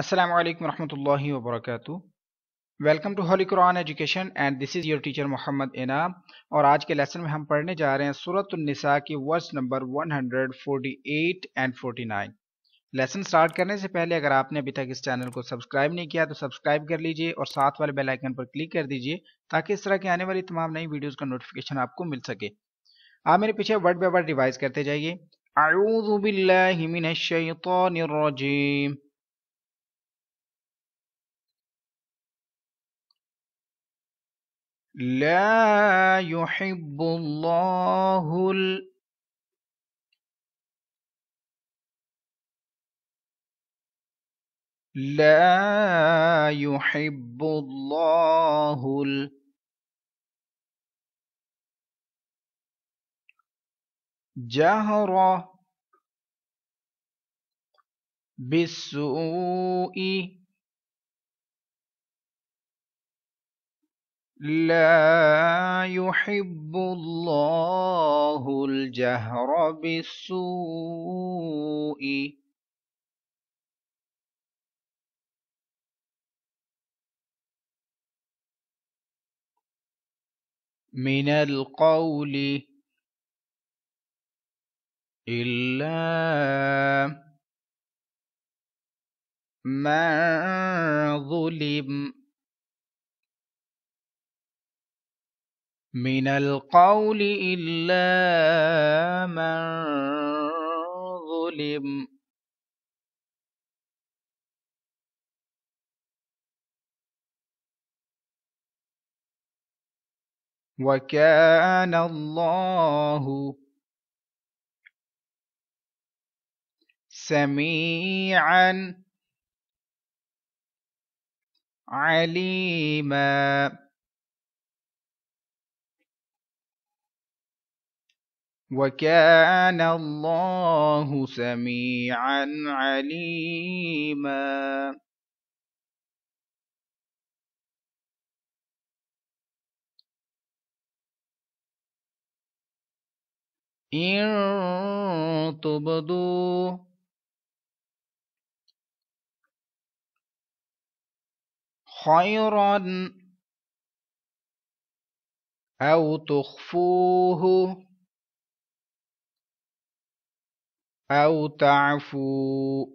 Assalamu alaikum warahmatullahi wabarakatuh. Welcome to holy Quran education and this is your teacher Mohammad Inam और आज के लेसन में हम पढ़ने जा रहे हैं सूरत निसा की verse number 148 and 49 lesson start करने से पहले अगर आपने अभी तक इस चैनल को सब्सक्राइब नहीं किया तो सब्सक्राइब कर लीजिए और साथ वाले बेल आइकन पर क्लिक कर दीजिए ताकि इस तरह की आने वाली तमाम नई वीडियोज़ का नोटिफिकेशन आपको मिल सके। आप मेरे पीछे वर्ड बाय वर्ड रिवाइज करते जाइए। لا يحب الله ال لا يحب الله الجهر بالسوء لا يحب الله الجهر بالسوء. من القول إلا ما ظلم. من القول إلا من ظلم. وكان الله سميعا عليما. وكان الله سميعا عليما. إن تبدوا خيرا أو تخفوه أو تعفو.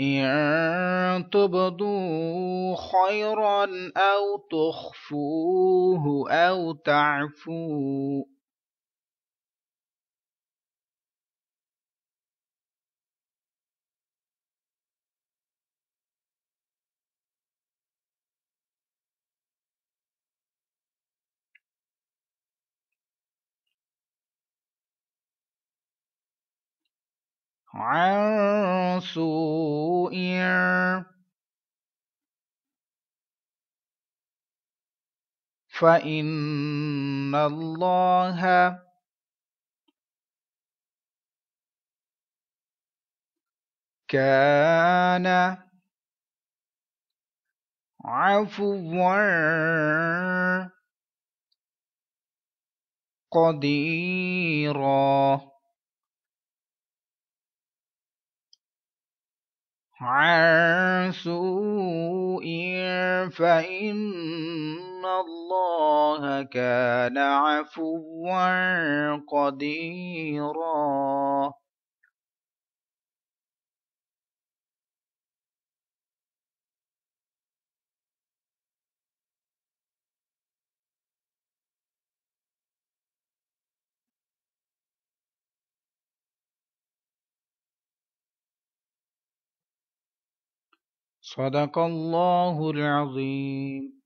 إن تبدوا خيرا أو تخفوه أو تعفو. عن سوء. فإن الله كان عفوا قديرا. عن سوء فإن الله كان عفوا قديرا صدق الله العظيم.